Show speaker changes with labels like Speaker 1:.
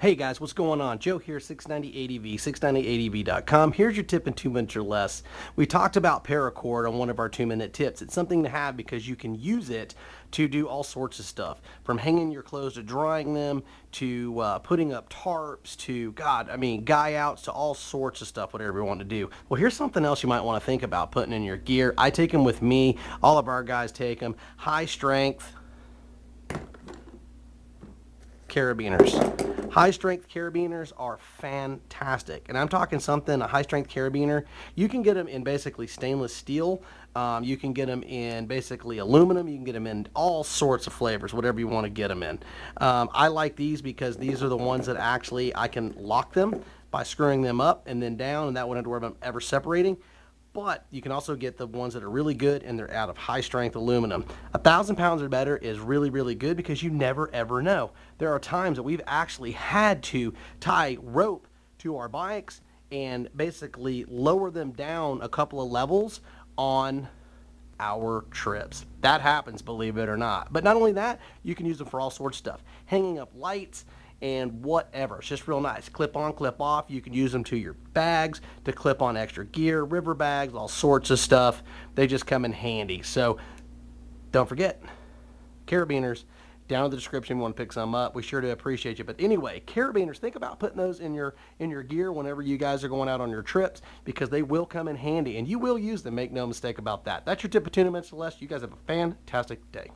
Speaker 1: Hey guys, what's going on? Joe here, 690ADV, 690ADV.com. Here's your tip in two minutes or less. We talked about paracord on one of our two minute tips. It's something to have because you can use it to do all sorts of stuff from hanging your clothes to drying them to uh, putting up tarps to, God, I mean, guy outs to all sorts of stuff, whatever you want to do. Well, here's something else you might want to think about putting in your gear. I take them with me, all of our guys take them. High strength carabiners. High strength carabiners are fantastic. And I'm talking something, a high strength carabiner, you can get them in basically stainless steel. Um, you can get them in basically aluminum. You can get them in all sorts of flavors, whatever you want to get them in. Um, I like these because these are the ones that actually I can lock them by screwing them up and then down and that wouldn't have to worry about them ever separating but you can also get the ones that are really good and they're out of high strength aluminum. A thousand pounds or better is really, really good because you never ever know. There are times that we've actually had to tie rope to our bikes and basically lower them down a couple of levels on our trips. That happens, believe it or not. But not only that, you can use them for all sorts of stuff. Hanging up lights, and whatever. It's just real nice. Clip on, clip off. You can use them to your bags, to clip on extra gear, river bags, all sorts of stuff. They just come in handy. So don't forget, carabiners, down in the description if you want to pick some up. We sure do appreciate you. But anyway, carabiners, think about putting those in your in your gear whenever you guys are going out on your trips because they will come in handy and you will use them. Make no mistake about that. That's your tip of tuna minutes or less. You guys have a fantastic day.